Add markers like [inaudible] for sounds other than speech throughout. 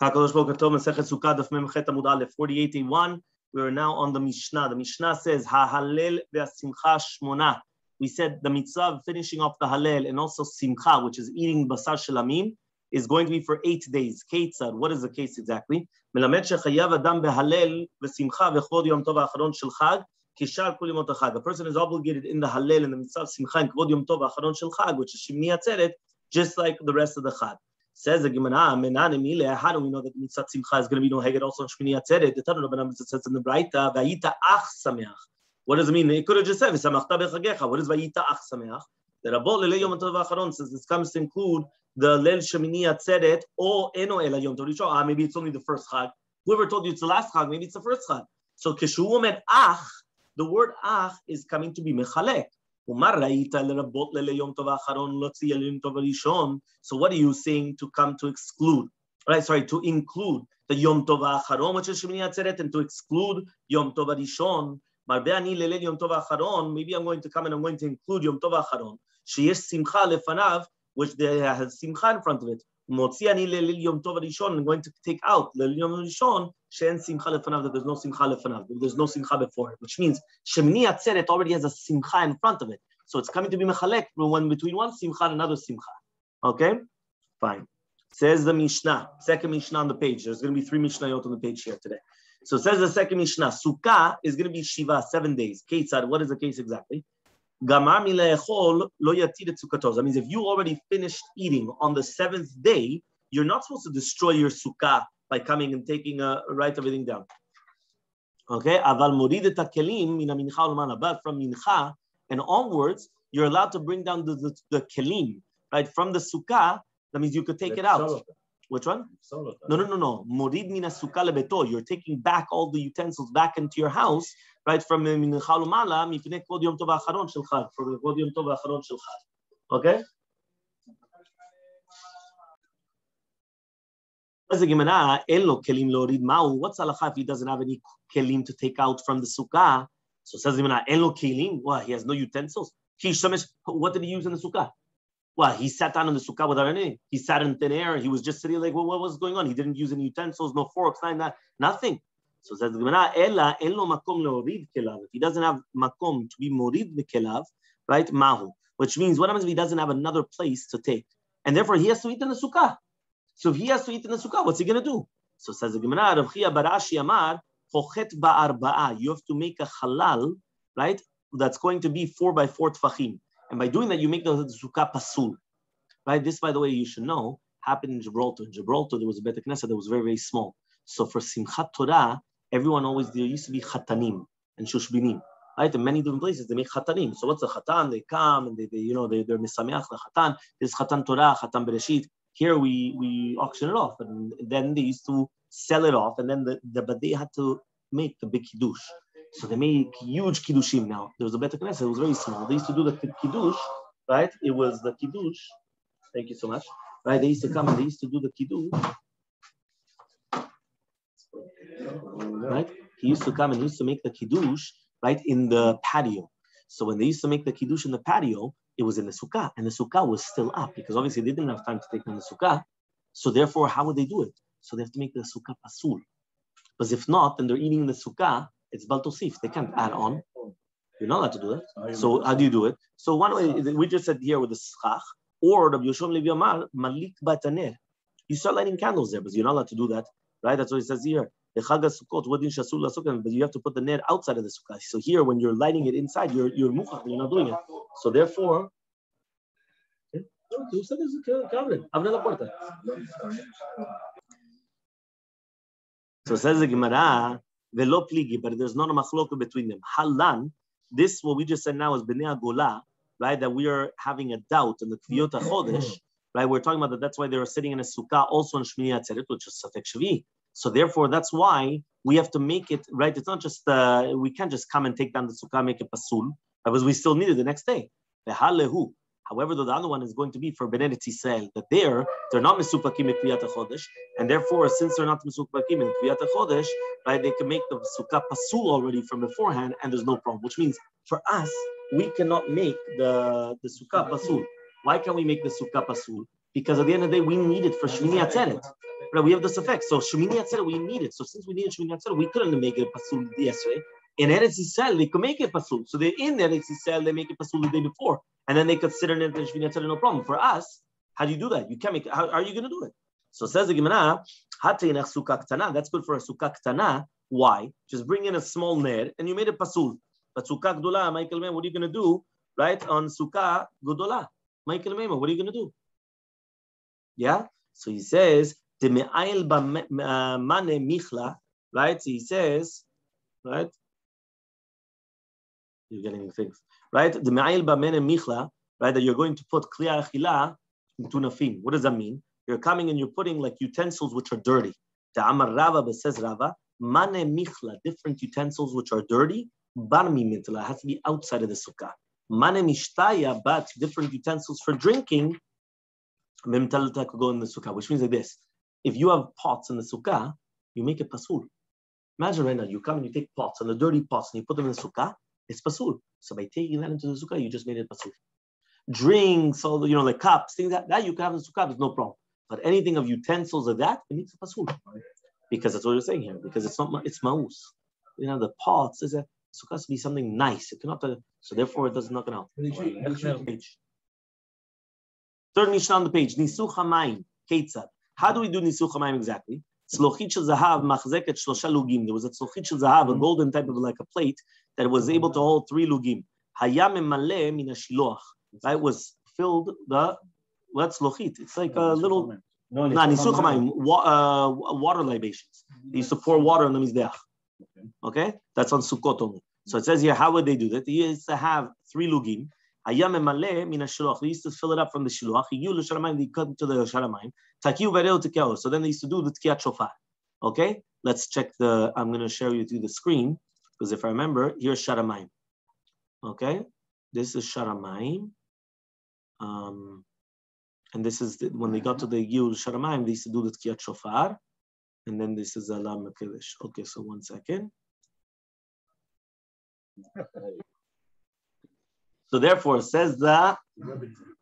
Kakadosh Boker Tov Masechet Sukkah Daf Mem Chet Amud Aleph 4881. We are now on the Mishnah. The Mishnah says Ha'halel ve'asimcha shmona. We said the mitzvah of finishing off the Halel and also Simcha, which is eating basar shalamim, is going to be for eight days. Ketzad, what is the case exactly? מלמד שחייב אדם בהלל ושמחה וכבוד יום טוב האחרון של חג, כשאר כל ימות החג. A person is obligated in the Halel and the mitzvah of Simcha and כבוד יום טוב האחרון של חג, which is Shemini Atzeret, just like the rest of the Chag. Says the Gemara, Menanim ile, how do we know that the mitzvah Simcha is going to be no Heged also on Shemini Atzeret? The Tanur Rabbanan says in the Braita, Vayita ach sameach. What does it mean? It could have just said, V'samachta bechagecha. What is Vayita ach sameach? The Rabbot Lele Yom Tov Acharon says this comes to include the Lel Shemini Atzeret or Eno Ela Yom Tov. Ah, maybe it's only the first Chag. Whoever told you it's the last Chag, maybe it's the first Chag. So Keshu Omer Ach, the word Ach is coming to be Mechalek. So what are you saying to come to exclude? Right, sorry, to include the Yom Tov Acharon, which is Shemini Atzeret, and to exclude Yom Tov Rishon. Marbe Ani Lele Yom Tov Acharon. Maybe I'm going to come and I'm going to include Yom Tov Acharon. Sheyesh Simcha Lefanav, which there has Simcha in front of it. Motzi Lele Yom Tov Rishon. I'm going to take out Lele Yom Rishon. She'en Simcha Lefanav, that there's no Simcha Lefanav. There's no Simcha before it, which means Shemini Atzeret already has a Simcha in front of it. So it's coming to be Mechalek when between one Simcha and another Simcha. Okay? Fine. Says the Mishnah, second Mishnah on the page. There's going to be three Mishnayot on the page here today. So says the second Mishnah, Sukkah is going to be Shiva, seven days. Ketzad, what is the case exactly? Gamar milechol lo yatid sukkatos. That means if you already finished eating on the seventh day, you're not supposed to destroy your sukkah by coming and taking a write everything down. Okay, aval morid et kelim min mincha ulmana. But from mincha and onwards, you're allowed to bring down the, the, the kelim, right, from the sukkah. That means you could take it out. Which one? No, no, no, no. Morid mina sukkah lebeto. You're taking back all the utensils back into your house, right, from yom tov acharon shel chag, from the kvod yom tov acharon shel chag. Okay. What's the Gemara? Elo kelim lorid ma'u. What's halacha if he doesn't have any kelim to take out from the sukkah? So says the Gemara, elo kelim. What? He has no utensils. He summits what did he use in the sukkah? Well, he sat down in the sukkah without anything. He sat in thin air. He was just sitting like, well, what was going on? He didn't use any utensils, no forks, not, nothing. So says Gemara, ela elo makom leorid kelav. If he doesn't have makom to be morid kelav, right? Mahu. Which means what happens if he doesn't have another place to take? And therefore he has to eat in the sukkah. So if he has to eat in the sukkah, what's he going to do? So says the Gemara, Rav Chia Barashi Amar, Chochet ba'arba'a. You have to make a halal, right? That's going to be four by four tfachim. And by doing that, you make the sukkah pasul. Right? This, by the way, you should know, happened in Gibraltar. In Gibraltar, there was a Bet Knesset that was very, very small. So for Simchat Torah, everyone always, there used to be chatanim and shushbinim. Right? In many different places, they make chatanim. So what's a chatan? They come and they, they you know, they, they're misameach, the chatan. There's chatan Torah, chatan bereshit. Here we we auction it off, and then they used to sell it off, and then the, the but they had to make the big kiddush. So they make huge kiddushim now. There was a better knesset, it was very small. They used to do the kiddush, right? It was the kiddush. Thank you so much. Right? They used to come and they used to do the kiddush. Right? He used to come and he used to make the kiddush right in the patio. So when they used to make the kiddush in the patio, it was in the sukkah, and the sukkah was still up because obviously they didn't have time to take down the sukkah. So therefore, how would they do it? So they have to make the sukkah pasul. Because if not, then they're eating the sukkah. It's baltosif. They can't add on. You're not allowed to do that. So how do you do it? So one way we just said here with the schach, or the Yoshon Levi Amar malik bataner. You start lighting candles there, but you're not allowed to do that, right? That's what it says here. The Chag Sukkot, what din shasul sukkah, but you have to put the net outside of the sukkah. So here, when you're lighting it inside, you're you're muchach, you're not doing it. So therefore. So says the Gemara, velo pligi, but there's not a machloka between them. Halan, this what we just said now is bnei gola, right? That we are having a doubt in the kviyot chodesh, right? We're talking about that. That's why they were sitting in a sukkah also in Shmini Atzeret, which is satek shvi. So therefore, that's why we have to make it right. It's not just uh, we can't just come and take down the sukkah, make it pasul, because we still need it the next day. The halehu. However, the other one is going to be for Benedet Yisrael, that there, they're not Mesupakim in HaChodesh, and therefore, since they're not Mesupakim in HaChodesh, right, they can make the Sukkah Pasul already from beforehand, and there's no problem, which means for us, we cannot make the, the Sukkah Pasul. Why can't we make the Sukkah Pasul? Because at the end of the day, we need it for Shmini Atzeret. Right, we have this effect. So Shemini Atzeret, we need it. So since we needed Shemini Atzeret, we couldn't make it pasul yesterday. In Eretz Yisrael, they could make it pasul. So they're in Eretz Yisrael, they make it pasul the day before, and then they consider it Shemini Atzeret no problem. For us, how do you do that? You can't make. How, are you going to do it? So says the Gemara, That's good for a sukkah ktana. Why? Just bring in a small ner and you made a pasul. But sukkah gdola, Michael what are you going to do? Right on sukkah gdola, Michael what are you going to do? Yeah. So he says the me'ail uh, mane michla. Right. So he says, right. You're getting things right. The me'ail mane michla. Right. That you're going to put kliya achila into nafim. What does that mean? You're coming and you're putting like utensils which are dirty. The Amar Rava, says Rava, Mane Michla, different utensils which are dirty, Barmi Mitla, has to be outside of the sukkah. Mane Mishtaya, but different utensils for drinking, Mimtalta could go in the sukkah, which means like this. If you have pots in the sukkah, you make it pasul. Imagine right now, you come and you take pots and the dirty pots and you put them in the sukkah, it's pasul. So by taking that into the sukkah, you just made it pasul. Drinks, all the, you know, the cups, things that, that you can have in the sukkah, there's no problem. But anything of utensils of that, it needs a pasul. Because that's what you're saying here. Because it's not it's maus. You know, the pots is a supposed to be something nice. It cannot. Uh, so therefore, it does not come out. Third Mishnah on the page. Nisuch hamayim ketzad. How do we do nisuch hamayim exactly? Tzlochit shel zahav machzeket shlosha lugim. There was a tzlochit shel zahav, a golden type of like a plate that was able to hold three lugim. Hayam maleh min shiloach. That was filled the What's lochit? It's like a little. No, nisuchamayim, uh, water libations. They used to pour water on the mizbeach. Okay, that's on Sukkot only. So it says here, how would they do that? They used to have three lugim. Hayam emale min They used to fill it up from the shiluach. Hiyu l'sharamayim. They cut to the sharamayim. Takiu vereu tekeo. So then they used to do the tkiyat shofar. Okay, let's check the. I'm going to share you through the screen because if I remember, here's sharamayim. Okay, this is sharamayim. Um, and this is the, when they got to the Yul Sharamayim, they used to do the Tkiyat Shofar. And then this is Alam Mekilish. Okay, so one second. [laughs] So therefore, says the,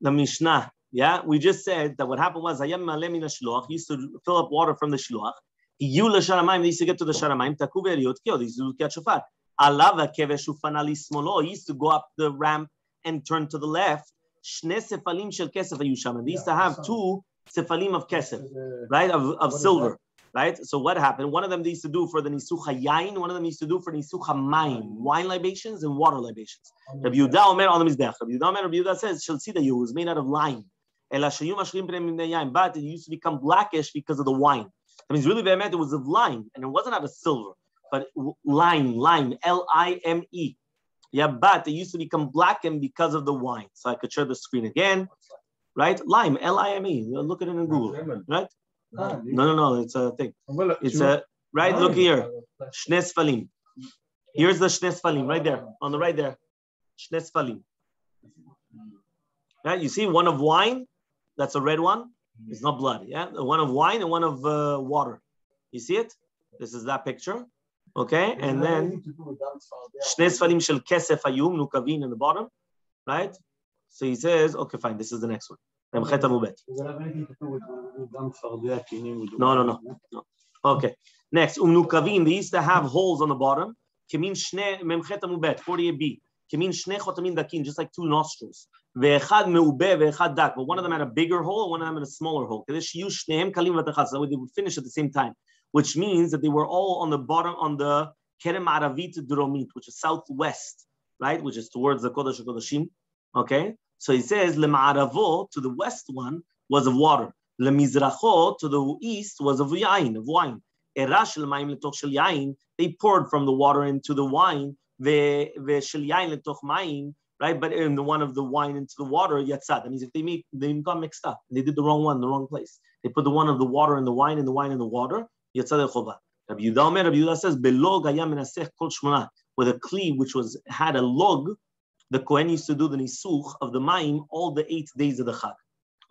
the Mishnah. Yeah, we just said that what happened was Hayam Malem Shluach. He used to fill up water from the Shluach. They used to get to the Sharamayim. Taku Veriot Kyo, they used to Tkiyat Shofar. Alava Kevesh Ufanali Smolo. He used to go up the ramp and turn to the left. Shne sefalim shel kesef They used to have two sefalim of kesef, right, of, of silver, right? So what happened? One of them they used to do for the nisucha yain, one of them used to do for nisucha maim, wine libations and water libations. Rabbi Yehuda Omer on the mizbech. Rabbi Yehuda Omer, Rabbi Yehuda says, shall see that you was made out of lime. But it used to become blackish because of the wine. That means really, it was of lime, and it wasn't out of silver, but lime, lime, L-I-M-E. Yeah, but it used to become blackened because of the wine. So I could share the screen again, right? Lime, L-I-M-E. Look at it in Google, right? No, no, no. It's a thing. It's a right. Look here. Shnes falim. Here's the shnes falim right there on the right there. Shnes falim. Yeah, you see one of wine. That's a red one. It's not blood. Yeah, one of wine and one of uh, water. You see it? This is that picture. Okay, and then shne sfalim shel kesef ayum nukavin in the bottom, right? So he says, okay, fine. This is the next one. ממחטא מובט. No, no, no, no. Okay, next, ומנוקבים, they used to have holes on the bottom, כמין שני, ממחטא מובט, 48b, כמין שני חותמים דקים, just like two nostrils. ואחד מעובה ואחד דק, but one of them had a bigger hole, one of them had a smaller hole, כדי שיהיו שניהם קלים ותחת, so they would finish at the same time which means that they were all on the bottom, on the Kerem Aravit Dromit, which is southwest, right? Which is towards the Kodesh Kodashim. Okay? So he says, Lema'aravo, to the west one, was of water. Lemizracho, to the east, was of yain, of wine. Erash l'maim letoch shel yain, they poured from the water into the wine, ve shel yain letoch mayim, right? But in the one of the wine into the water, yatzad. That means if they make, they got mixed up. They did the wrong one, the wrong place. They put the one of the water in the wine and the wine in the water, yatzad el Rabbi Yehuda Omer, Rabbi Yehuda says, belog ayam kol shmona, with a cleave which was had a log the Kohen used to do the nisuch of the Maim all the eight days of the Chag.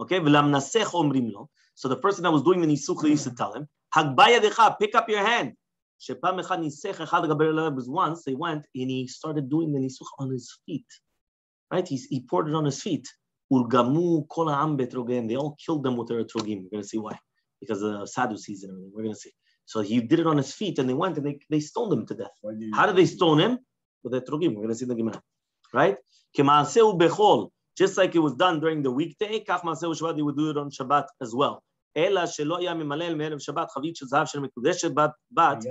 Okay. So the person that was doing the nisuch, they used to tell him, pick up your hand. Once they went and he started doing the nisuch on his feet. Right, he, he poured it on his feet. They all killed them with their etrogim. We're going to see why. Because of the Sadducees and everything. We're going to see. So he did it on his feet and they went and they, they stoned him to death. How did they stone him? With etrogim. We're going to see the Gemara Right? bechol. Just like it was done during the weekday, kach maaseu Shabbat, they would do it on Shabbat as well. אלא שלא היה ממלל מערב שבת חבית של זהב של מקודשת בת,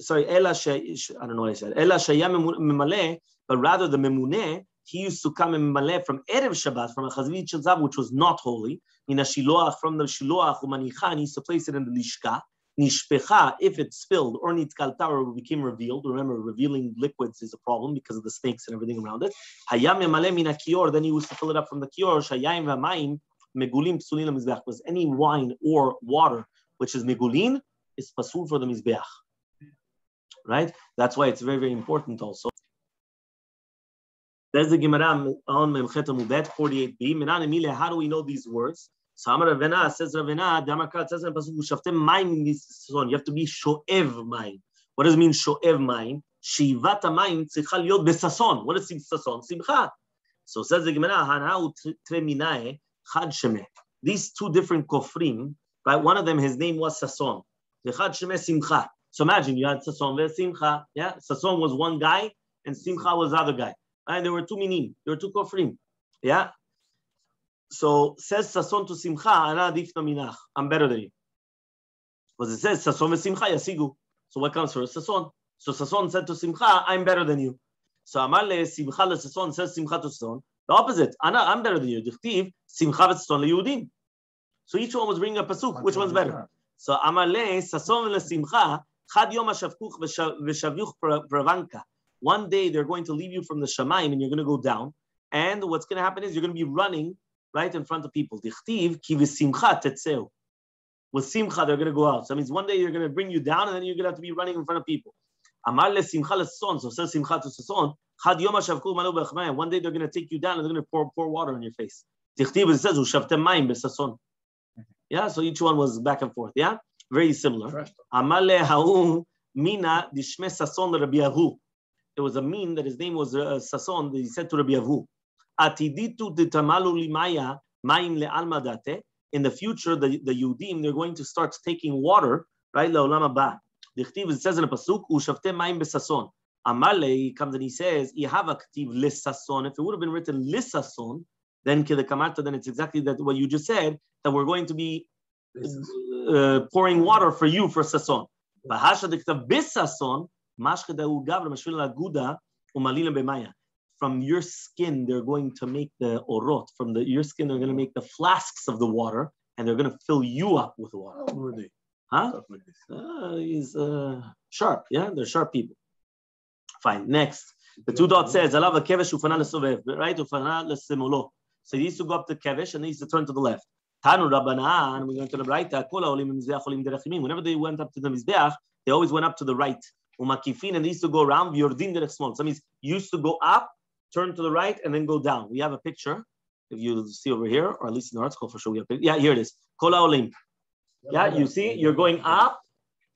sorry, אלא ש... I don't know what I said. אלא שהיה ממלא, but rather the ממונה, he used to come and ממלא from ערב Shabbat, from a חבית של זהב, which was not holy, מן השילוח, from the שילוח ומניחה, and he used to place it in the לשכה. Nishpecha, if it spilled, or nitkalta, or became revealed. Remember, revealing liquids is a problem because of the snakes and everything around it. Hayam mina kior, then he used to fill it up from the kior. Shayayim v'mayim megulim psulin mizbeach. Was any wine or water which is megulin is pasul for the mizbeach. Right? That's why it's very, very important also. There's the Gemara on Memchet Amubet 48b. How do we know these words? So Amar Ravena says Ravena, Damakrat says in Pasuk, Shaftem Maim You have to be Shoev Maim. What does it mean Shoev Maim? Shivat Maim tzricha liot besason. What is sason? Simcha. So says the Gemara, Hanau Treminae Chad Shemeh. These two different kofrim, right? One of them, his name was Sason. The Chad Shemeh Simcha. So imagine you had Sason and Simcha. Yeah, Sason was one guy and Simcha was the other guy. And there were two minim. There were two kofrim. Yeah, so says Sason to Simcha, Ana. I'm better than you. Because it says Sason Simcha yasigu. So what comes first? Sason. So Sason said to Simcha, I'm better than you. So Amar le Simcha le Sason says Simcha to Sason. The opposite. Ana, I'm better than you. Dichtiv Simcha v'Sason leYudim. So each one was bringing a pasuk. Which one's better? So Amar le Sason le Simcha. Chad yom hashavkuch v'shavuch pravanka. One day they're going to leave you from the Shemaim and you're going to go down. And what's going to happen is you're going to be running right in front of people. Dichtiv ki v'simcha tetzeu. With simcha, they're going to go out. So that means one day you're going to bring you down, and then you're going to have to be running in front of people. Amar le simcha leson. So says simcha to sason. Chad yom hashavku malu b'chmayim. One day they're going to take you down, and they're going to pour, pour water on your face. Dichtiv it says ushavtem mayim b'sason. Yeah, so each one was back and forth. Yeah, very similar. Amar le haum mina dishme sason Rabbi Ahu. There was a mean that his name was uh, Sason. That he said to Rabbi Ahu. Atiditu limaya maim le'alma date. In the future, the, the Yudim, they're going to start taking water, right? Haba. Dichtiv, it says in a pasuk, u'shavte maim besason. Amale comes and he says, ihava ktiv lisason. If it would have been written lisason, then kamarta, then it's exactly that what you just said, that we're going to be uh, pouring water for you for sason. Bahasha diktav bisason, mashkedahu gavra mashvil aguda umalina b'maya from your skin, they're going to make the orot. From the your skin, they're going to make the flasks of the water, and they're going to fill you up with water. Oh, really? Huh? Uh, he's uh, sharp. Yeah, they're sharp people. Fine. Next, the two dots says alav kevesh ufana lesovev, right? Ufana lesemolo. So he used to go up to kevesh and he used to turn to the left. Tanu Rabbanan, we went to the right. Whenever they went up to the mizbeach, they always went up to the right. Umakifin, and they used to go around. Yordim derech small. So that means you used to go up turn to the right, and then go down. We have a picture. If you see over here, or at least in the article for sure, we have. Yeah, here it is. Kola Olim. Yeah, you see, you're going up,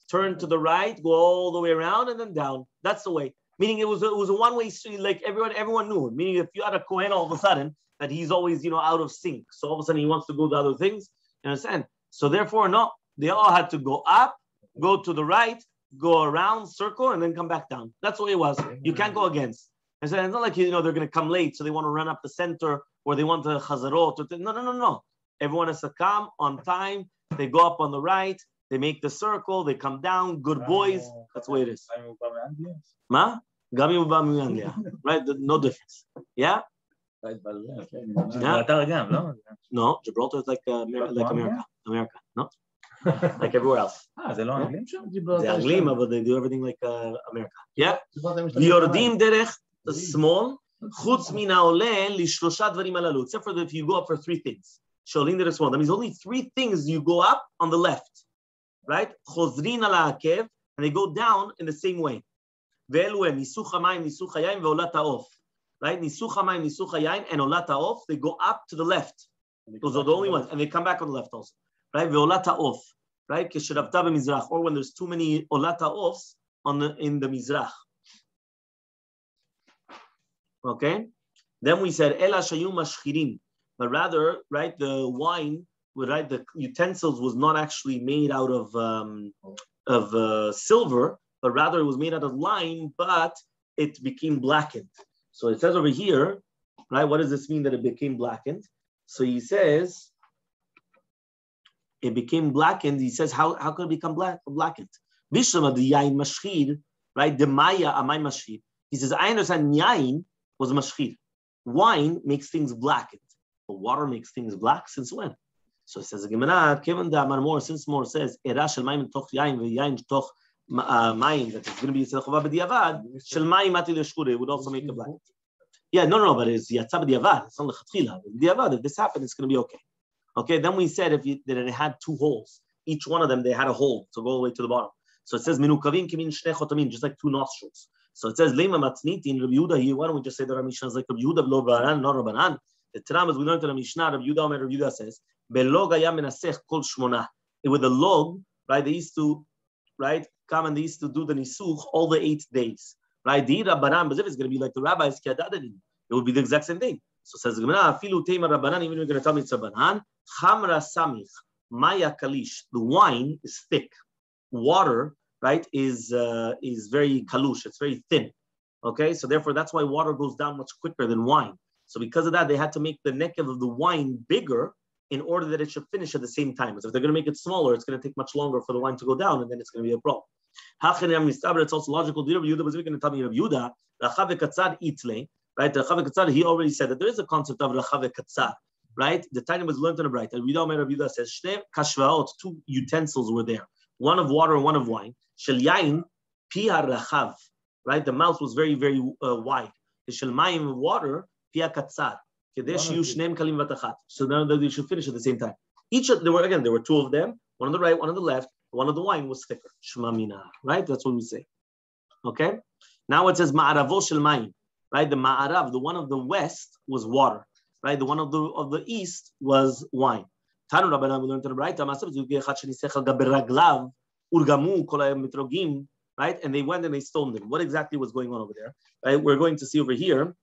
turn to the right, go all the way around, and then down. That's the way. Meaning it was a, it was a one way street. Like everyone everyone knew. Meaning if you had a Kohen all of a sudden that he's always you know out of sync, so all of a sudden he wants to go to other things. You understand? So therefore, no, they all had to go up, go to the right, go around, circle, and then come back down. That's what it was. You can't go against. I said, it's not like, you know, they're going to come late, so they want to run up the center or they want to chazarot. No, no, no, no. Everyone has to come on time. They go up on the right. They make the circle. They come down. Good boys. That's the way it is. Ma? [laughs] Gami Right? No difference. Yeah? No, Gibraltar is like, uh, like America. America. No? [laughs] like everywhere else. Ah, זה לא אנגלים שם? זה אנגלים, אבל they do everything like uh, America. Yeah? ויורדים דרך small, חוץ מן העולה לשלושה דברים הללו, except for if you go up for three things. שעולים דרך small. That means only three things you go up on the left, right? חוזרים על העקב, and they go down in the same way. ואלו הם ניסוך המים, ניסוך היין ועולת העוף. Right? ניסוך המים, ניסוך היין, and עולת העוף, they go up to the left. Those are the only ones, and they come back on the left also. Right? ועולת העוף. Right? כשרבתה במזרח, or when there's too many עולת העוף on the, in the מזרח. Okay? Then we said, Ela shayu mashchirim. But rather, right, the wine right, the utensils was not actually made out of um, of uh, silver, but rather it was made out of lime, but it became blackened. So it says over here, right? What does this mean that it became blackened? So he says it became blackened. He says, how, how could it become black, blackened? Vishlam the yain mashchir, right? The maya amay mashchir. He says, I understand yain was mashchir. Wine makes things blackened, but water makes things black since when? So it says, Gemara, Kevin da more, since more says, Era shel mayim toch yain, yain toch uh, mayim, that it's going to be Yitzchak b'diavad, shel mayim mati l'shkure, would also make it black. Yeah, no, no, but it's yatsa b'diavad, it's not lechatchila. B'diavad, if this happened, it's going to be okay. Okay, then we said if you, that it had two holes, each one of them, they had a hole to go all the way to the bottom. So it says, minukavim kimin shnei chotamin, just like two nostrils. So it says, lema matzniti in Rabbi Yehuda here, why don't we just say that our is like Rabbi Yehuda, lo Baran, not Rabbanan. The Tanam, as we learned in the Mishnah, Rabbi Yehuda, Rabbi Yehuda says, belog ayam menasech kol shmona. With a log, right, they used to, right, come and they used to do the nisuch all the eight days. Right, the Rabbanan, but if it's going to be like the rabbis, it would be the exact same thing. So says Gemara, afilu tema Rabbanan, even if you're going to tell me it's Rabbanan, chamra samich, maya kalish, the wine is thick. Water, right, is uh, is very kalush, it's very thin. Okay, so therefore that's why water goes down much quicker than wine. So because of that, they had to make the neck of the wine bigger in order that it should finish at the same time. So if they're going to make it smaller, it's going to take much longer for the wine to go down, and then it's going to be a problem. It's also logical. Yehuda was going to tell me of Yehuda, right? Rachav Katzar, he already said that there is a concept of Rachav Katzar, right? The time was learned on the bright. And Omer Rabbi says, Shne kashvaot, two utensils were there, one of water and one of wine. Shel yain, pia rachav, right? The mouth was very, very uh, wide. The shel mayim, water, pia katzar. So now they should finish at the same time. Each of there were again there were two of them, one on the right, one on the left. One of the wine was thicker. Shmamina, right? That's what we say. Okay. Now it says ma'aravo shel mayim right? The Ma'arav, the one of the west was water, right? The one of the of the east was wine. Tanu Rabbanan, we learned to the right, right? And they went and they stoned him. What exactly was going on over there? Right? We're going to see over here.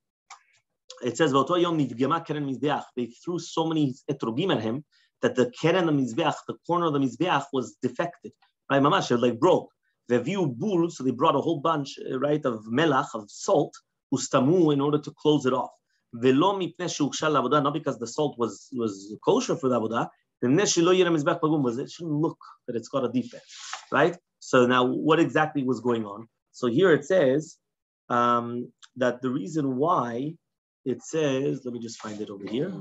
It says, they threw so many etrogim at him that the keren the mizbeach, the corner of the mizbeach was defected. Right? Mamash, like broke. The view bull, so they brought a whole bunch, uh, right, of melach, of salt, ustamu in order to close it off. Not because the salt was was kosher for the avodah, was it shouldn't look that it's got a defect, right? So now, what exactly was going on? So here it says um, that the reason why it says, let me just find it over here.